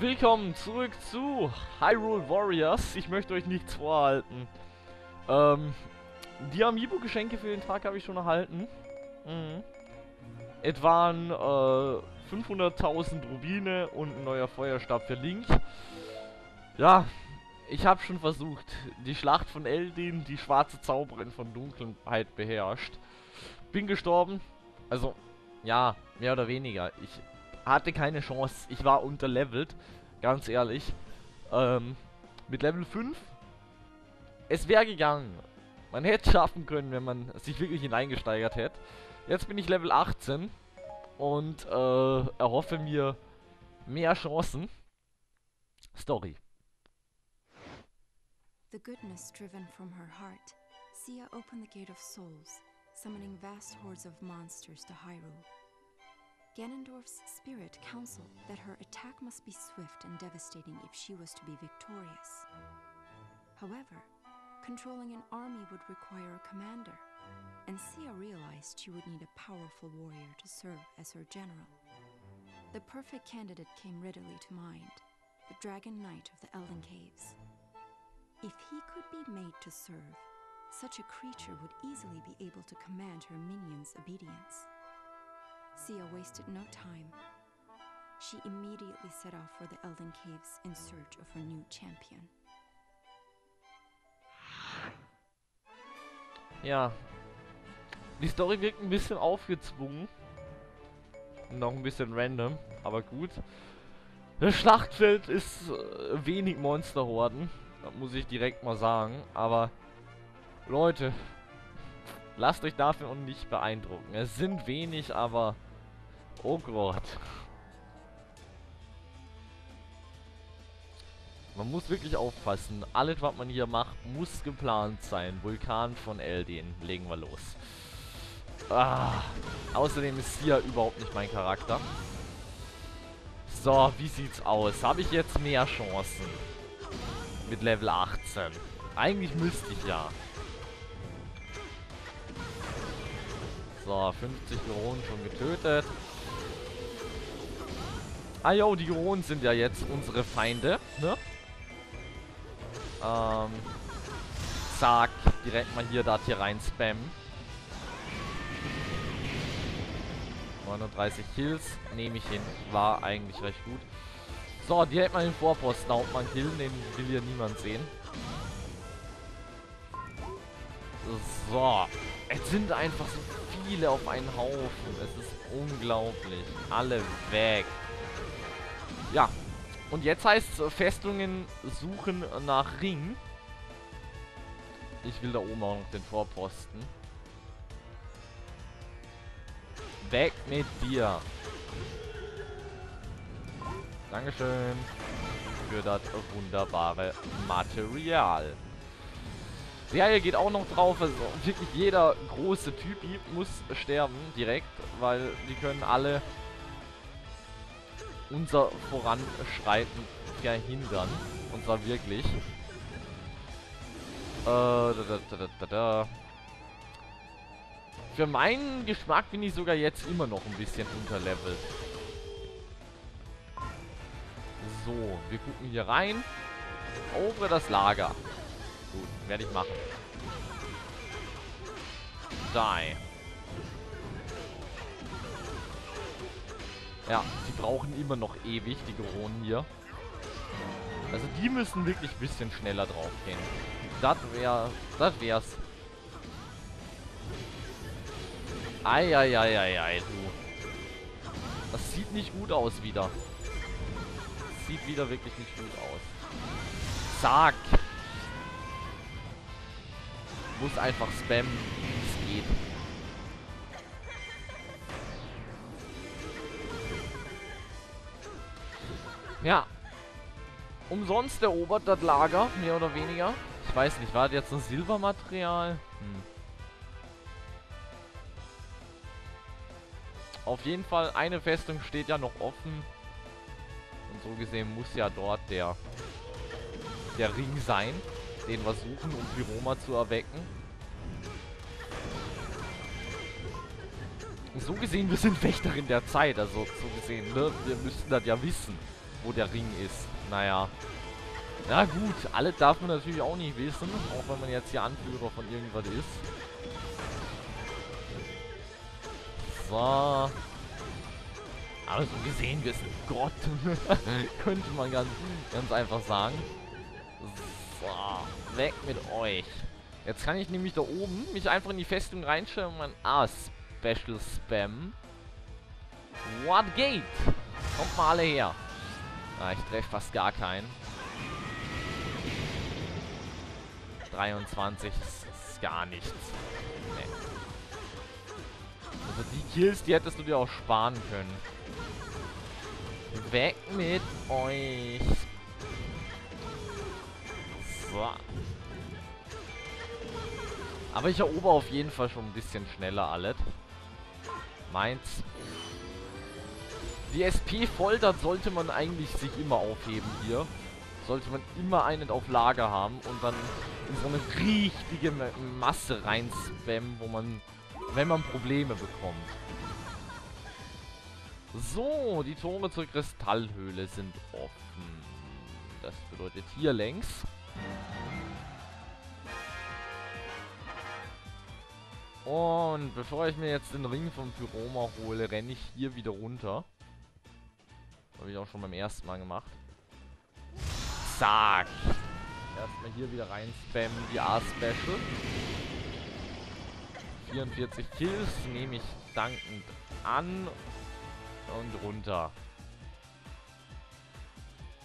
Willkommen zurück zu Hyrule Warriors. Ich möchte euch nichts vorhalten. Ähm, die Amiibo-Geschenke für den Tag habe ich schon erhalten. Mhm. Es waren äh, 500.000 Rubine und ein neuer Feuerstab für Link. Ja, ich habe schon versucht. Die Schlacht von Eldin, die schwarze Zauberin von Dunkelheit beherrscht. Bin gestorben. Also, ja, mehr oder weniger. Ich hatte keine Chance. Ich war unterlevelt. Ganz ehrlich. Ähm, mit Level 5. Es wäre gegangen. Man hätte es schaffen können, wenn man sich wirklich hineingesteigert hätte. Jetzt bin ich Level 18 und äh, erhoffe mir mehr Chancen. Story. The goodness driven from her heart, Sia opened the gate of souls, summoning vast hordes of monsters to Hyrule. Ganondorf's spirit counseled that her attack must be swift and devastating if she was to be victorious. However, controlling an army would require a commander, and Sia realized she would need a powerful warrior to serve as her general. The perfect candidate came readily to mind the Dragon Knight of the Elden Caves. If he could be made to serve, such a creature would easily be able to command her minions' obedience. Sia wasted no time. She immediately set off for the Elden Caves in search of her new champion. Ja. Die Story wirkt ein bisschen aufgezwungen. Noch ein bisschen random, aber gut. Das Schlachtfeld ist äh, wenig Monsterhorden. Das muss ich direkt mal sagen. Aber Leute, lasst euch dafür auch nicht beeindrucken. Es sind wenig, aber oh Gott. Man muss wirklich aufpassen. Alles, was man hier macht, muss geplant sein. Vulkan von Eldin. Legen wir los. Ah. Außerdem ist hier überhaupt nicht mein Charakter. So, wie sieht's aus? Habe ich jetzt mehr Chancen? Mit Level 18. Eigentlich müsste ich ja. So, 50 Geronen schon getötet. Ah jo, die Geronen sind ja jetzt unsere Feinde, ne? Ähm, zack, direkt mal hier das hier rein spammen. 39 Kills, nehme ich hin. War eigentlich recht gut. So, direkt mal den Vorposten Hauptmann killen, den will hier niemand sehen. So, es sind einfach so viele auf einen Haufen. Es ist unglaublich. Alle weg. Ja, und jetzt heißt es Festungen suchen nach Ring. Ich will da oben auch noch den Vorposten. Weg mit dir. Dankeschön für das wunderbare Material. Ja, hier geht auch noch drauf. Also wirklich jeder große Typi muss sterben direkt, weil die können alle unser Voranschreiten verhindern. Und zwar wirklich. Äh, da, da, da. Für meinen Geschmack bin ich sogar jetzt immer noch ein bisschen unterlevelt. So, wir gucken hier rein. Over das Lager. Gut, werde ich machen. Die. Ja, die brauchen immer noch ewig, die Geronen hier. Also die müssen wirklich ein bisschen schneller drauf gehen. Das wäre, das wär's. Eieieiei, du. Das sieht nicht gut aus wieder. sieht wieder wirklich nicht gut aus. Zack. Muss einfach spammen, wie es geht. Ja. Umsonst erobert das Lager, mehr oder weniger. Ich weiß nicht, war das jetzt ein Silbermaterial? Hm. Auf jeden Fall, eine Festung steht ja noch offen. Und so gesehen muss ja dort der, der Ring sein, den wir suchen, um Viroma zu erwecken. So gesehen, wir sind Wächterin der Zeit, also so gesehen, ne? Wir müssten das ja wissen. wo der Ring ist. Naja. Na gut, alle darf man natürlich auch nicht wissen, auch wenn man jetzt hier Anführer von irgendwas ist. So. Aber so gesehen, wir sind Gott. Könnte man ganz, ganz einfach sagen. So, weg mit euch. Jetzt kann ich nämlich da oben mich einfach in die Festung reinstellen und mein A-Special spam. What geht? Kommt mal alle her. Ah, ich treffe fast gar keinen. 23 ist, ist gar nichts. Nee. Also die Kills, die hättest du dir auch sparen können. Weg mit euch. Aber ich erober auf jeden Fall schon ein bisschen schneller alles. Meins. Die SP foltert sollte man eigentlich sich immer aufheben hier. Sollte man immer einen auf Lager haben und dann in so eine richtige Masse rein spammen, wo man, wenn man Probleme bekommt. So, die Tore zur Kristallhöhle sind offen. Das bedeutet hier längs. Und bevor ich mir jetzt den Ring von Pyroma hole, renne ich hier wieder runter. Habe ich auch schon beim ersten Mal gemacht. Zack. Erstmal hier wieder rein spammen, die A-Special. 44 Kills nehme ich dankend an und runter.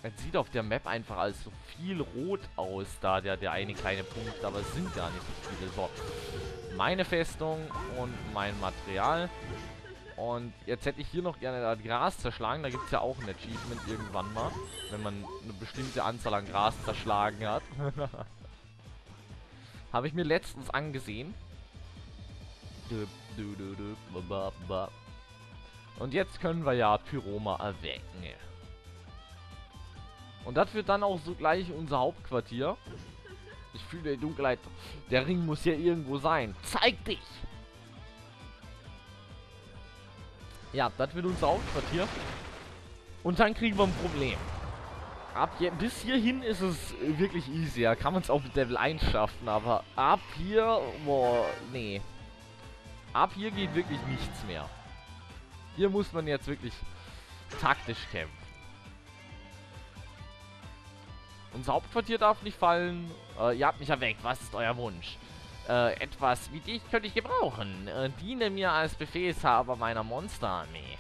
Es sieht auf der Map einfach als so viel rot aus, da der, der eine kleine Punkt, aber es sind gar nicht so viele. So, meine Festung und mein Material. Und jetzt hätte ich hier noch gerne das Gras zerschlagen. Da gibt es ja auch ein Achievement irgendwann mal, wenn man eine bestimmte Anzahl an Gras zerschlagen hat. Habe ich mir letztens angesehen. Und jetzt können wir ja Pyroma erwecken. Und das wird dann auch so gleich unser Hauptquartier. Ich fühle die Dunkelheit. Der Ring muss hier irgendwo sein. Zeig dich! Ja, das wird unser Hauptquartier. Und dann kriegen wir ein Problem. Ab hier, bis hierhin ist es wirklich easy. Da kann man es auch mit Level 1 schaffen. Aber ab hier, boah, nee. Ab hier geht wirklich nichts mehr. Hier muss man jetzt wirklich taktisch kämpfen. Unser Hauptquartier darf nicht fallen. Äh, ihr habt mich erweckt. Was ist euer Wunsch? Äh, etwas wie dich könnte ich gebrauchen. Äh, diene mir als Befehlshaber meiner Monsterarmee.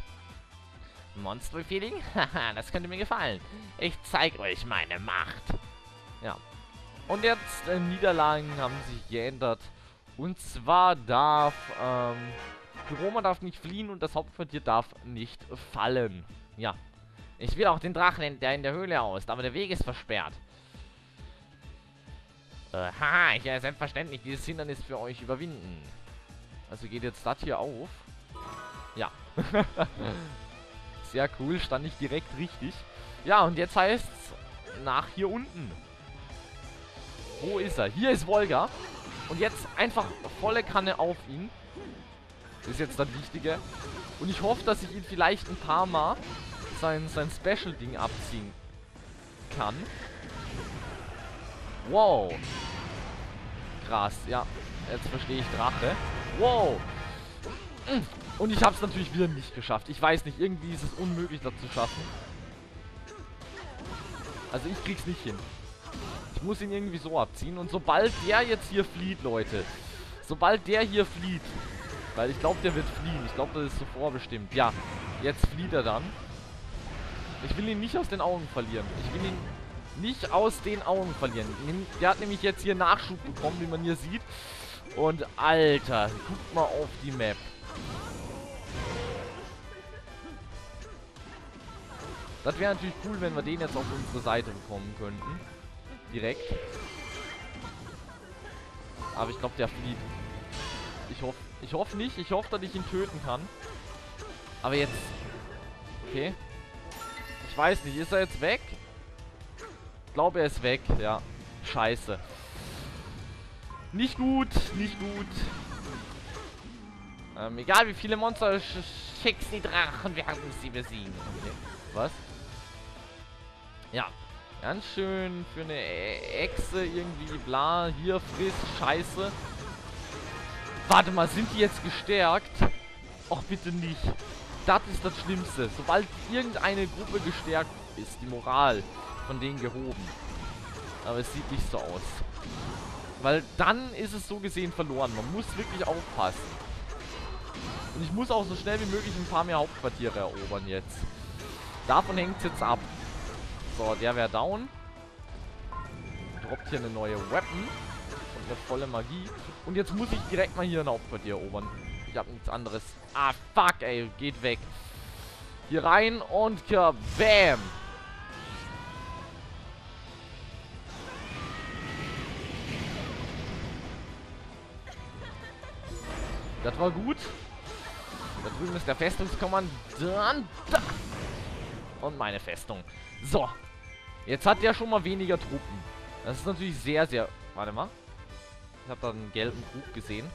Monsterbefehling? Haha, das könnte mir gefallen. Ich zeig euch meine Macht. Ja. Und jetzt, äh, Niederlagen haben sich geändert. Und zwar darf, ähm, Pyroma darf nicht fliehen und das Hauptquartier darf nicht fallen. Ja. Ich will auch den Drachen, der in der Höhle aus, aber der Weg ist versperrt. Äh, haha, ja, selbstverständlich, dieses Hindernis für euch überwinden. Also geht jetzt das hier auf. Ja. Sehr cool, stand ich direkt richtig. Ja, und jetzt heißt es nach hier unten. Wo ist er? Hier ist Volga. Und jetzt einfach volle Kanne auf ihn. Das ist jetzt das Wichtige. Und ich hoffe, dass ich ihn vielleicht ein paar Mal sein, sein Special-Ding abziehen kann. Wow. Krass, ja. Jetzt verstehe ich Drache. Wow. Und ich habe es natürlich wieder nicht geschafft. Ich weiß nicht, irgendwie ist es unmöglich, das zu schaffen. Also ich krieg's nicht hin. Ich muss ihn irgendwie so abziehen. Und sobald der jetzt hier flieht, Leute. Sobald der hier flieht. Weil ich glaube, der wird fliehen. Ich glaube, das ist so vorbestimmt. Ja, jetzt flieht er dann. Ich will ihn nicht aus den Augen verlieren. Ich will ihn nicht aus den Augen verlieren. Der hat nämlich jetzt hier Nachschub bekommen, wie man hier sieht. Und Alter, guckt mal auf die Map. Das wäre natürlich cool, wenn wir den jetzt auf unsere Seite bekommen könnten. Direkt. Aber ich glaube, der flieht. Ich hoffe ich hoff nicht. Ich hoffe, dass ich ihn töten kann. Aber jetzt... Okay. Ich weiß nicht. Ist er jetzt weg? Glaube, er ist weg. Ja. Scheiße. Nicht gut, nicht gut. Ähm, egal wie viele Monster, schickst die Drachen, wir haben sie besiegen. Okay. Was? Ja, ganz schön für eine Echse irgendwie bla. Hier frisst Scheiße. Warte mal, sind die jetzt gestärkt? Och, bitte nicht. Das ist das Schlimmste. Sobald irgendeine Gruppe gestärkt ist, die Moral von denen gehoben. Aber es sieht nicht so aus. Weil dann ist es so gesehen verloren. Man muss wirklich aufpassen. Und ich muss auch so schnell wie möglich ein paar mehr Hauptquartiere erobern jetzt. Davon hängt es jetzt ab. So, der wäre down. Droppt hier eine neue Weapon. Und eine volle Magie. Und jetzt muss ich direkt mal hier ein Hauptquartier erobern. Ich habe nichts anderes. Ah, fuck, ey. Geht weg. Hier rein und bam. Das war gut. Da drüben ist der Festungskommandant. Da. Und meine Festung. So. Jetzt hat der schon mal weniger Truppen. Das ist natürlich sehr, sehr... Warte mal. Ich habe da einen gelben Krug gesehen.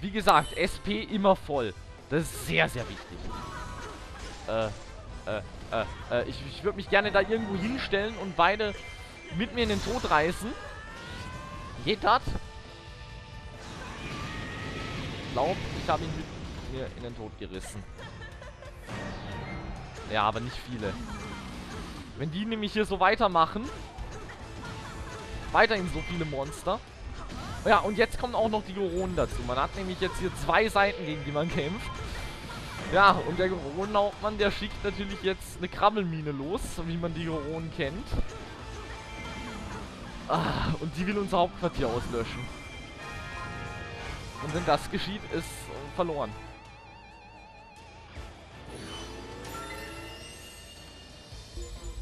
Wie gesagt, SP immer voll. Das ist sehr, sehr wichtig. Äh, äh, äh, äh ich, ich würde mich gerne da irgendwo hinstellen und beide mit mir in den Tod reißen. Geht das? Glaube, ich habe ihn mit mir in den Tod gerissen. Ja, aber nicht viele. Wenn die nämlich hier so weitermachen, weiterhin so viele Monster. Ja, und jetzt kommen auch noch die Goronen dazu. Man hat nämlich jetzt hier zwei Seiten, gegen die man kämpft. Ja, und der Goronenhauptmann, der schickt natürlich jetzt eine Krabbelmine los, wie man die Goronen kennt. Ah, und die will unser Hauptquartier auslöschen. Und wenn das geschieht, ist verloren.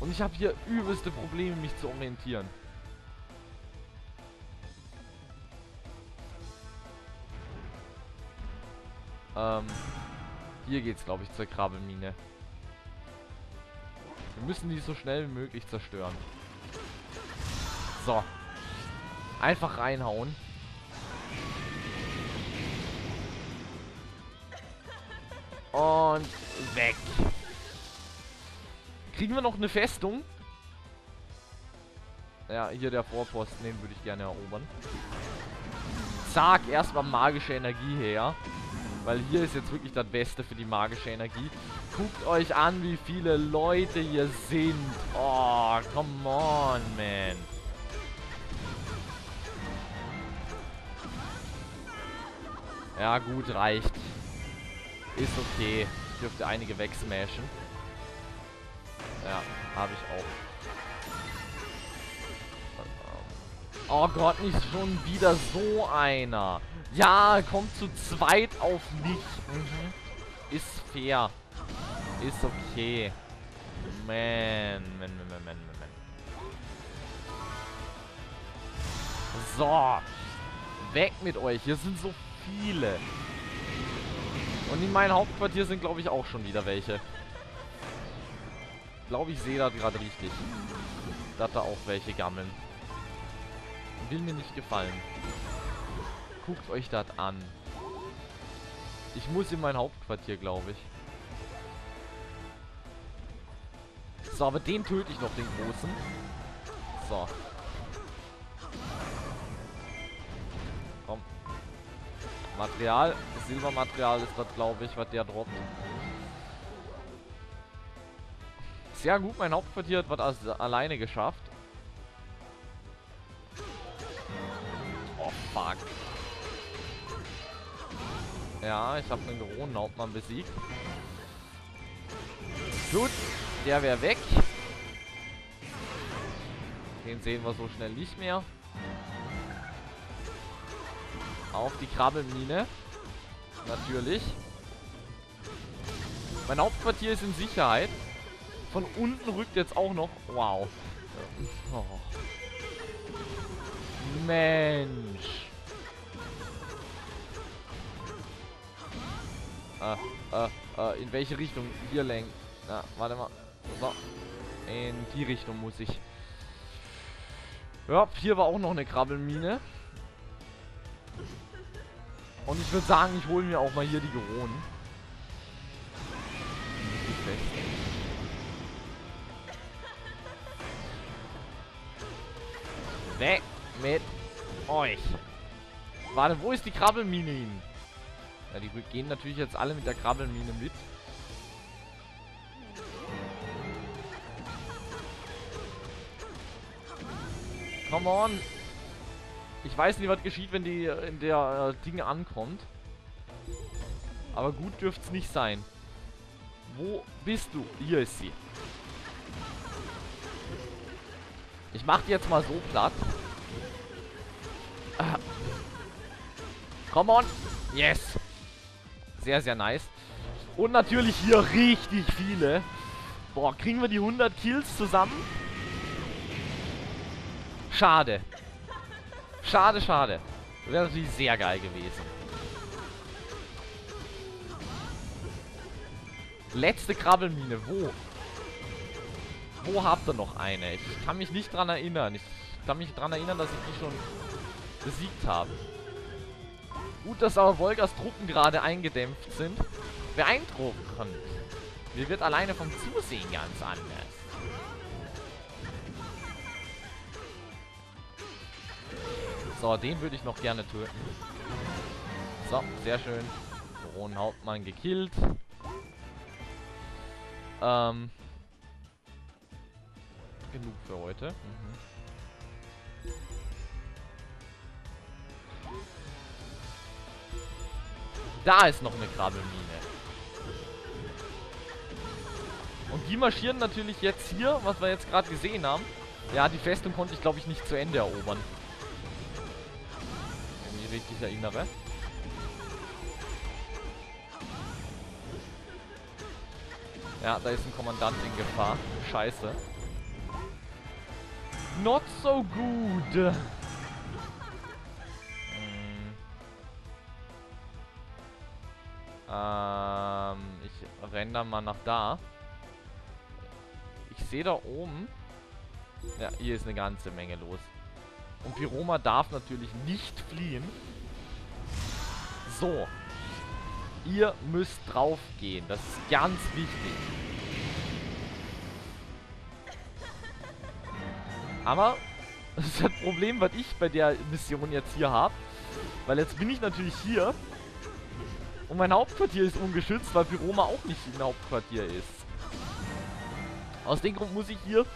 Und ich habe hier übelste Probleme, mich zu orientieren. Ähm, hier geht's, glaube ich, zur Krabbelmine. Wir müssen die so schnell wie möglich zerstören. So. Einfach reinhauen. Und weg. Kriegen wir noch eine Festung? Ja, hier der Vorposten, den würde ich gerne erobern. Zack, erstmal magische Energie her. Weil hier ist jetzt wirklich das Beste für die magische Energie. Guckt euch an, wie viele Leute hier sind. Oh, come on, man. Ja, gut, reicht. Ist okay. Ich dürfte einige wegsmashen. Ja, habe ich auch. Oh Gott, nicht schon wieder so einer. Ja, kommt zu zweit auf mich. Mhm. Ist fair. Ist okay. Man, man, man, man, man, man. So. Weg mit euch. Hier sind so viele. Und in meinem Hauptquartier sind, glaube ich, auch schon wieder welche. Glaube, ich sehe da gerade richtig. Dass da auch welche gammeln. Will mir nicht gefallen. Guckt euch das an. Ich muss in mein Hauptquartier, glaube ich. So, aber den töte ich noch, den großen. So. Material. Silbermaterial ist das, glaube ich, was der droppt. Sehr gut, mein Hauptquartier hat was alleine geschafft. Oh, fuck. Ja, ich habe einen Geronenhauptmann besiegt. Gut, der wäre weg. Den sehen wir so schnell nicht mehr. Auf die Krabbelmine. Natürlich. Mein Hauptquartier ist in Sicherheit. Von unten rückt jetzt auch noch... Wow. Oh. Mensch. Äh, äh, äh, in welche Richtung? Hier lenken. Na, warte mal. So. In die Richtung muss ich. Ja, hier war auch noch eine Krabbelmine. Und ich würde sagen, ich hole mir auch mal hier die Geronen. Weg mit euch. Warte, wo ist die Krabbelmine hin? Ja, die gehen natürlich jetzt alle mit der Krabbelmine mit. Come on. Ich weiß nicht, was geschieht, wenn die in der äh, Ding ankommt. Aber gut dürfte es nicht sein. Wo bist du? Hier ist sie. Ich mach die jetzt mal so platt. Ah. Come on. Yes. Sehr, sehr nice. Und natürlich hier richtig viele. Boah, kriegen wir die 100 Kills zusammen? Schade. Schade, schade. Wäre natürlich sehr geil gewesen. Letzte Krabbelmine. Wo? Wo habt ihr noch eine? Ich kann mich nicht dran erinnern. Ich kann mich dran erinnern, dass ich die schon besiegt habe. Gut, dass aber Volgas Truppen gerade eingedämpft sind. Beeindruckend. Mir wird alleine vom Zusehen ganz anders. So, den würde ich noch gerne töten. So, sehr schön. Hauptmann gekillt. Ähm. Genug für heute. Mhm. Da ist noch eine Krabbelmine. Und die marschieren natürlich jetzt hier, was wir jetzt gerade gesehen haben. Ja, die Festung konnte ich, glaube ich, nicht zu Ende erobern. Richtig erinnere. Ja, da ist ein Kommandant in Gefahr. Scheiße. Not so good. Hm. Ähm, ich renne dann mal nach da. Ich sehe da oben. Ja, hier ist eine ganze Menge los. Und Piroma darf natürlich nicht fliehen. So. Ihr müsst draufgehen. Das ist ganz wichtig. Aber das ist das Problem, was ich bei der Mission jetzt hier habe. Weil jetzt bin ich natürlich hier. Und mein Hauptquartier ist ungeschützt, weil Piroma auch nicht im Hauptquartier ist. Aus dem Grund muss ich hier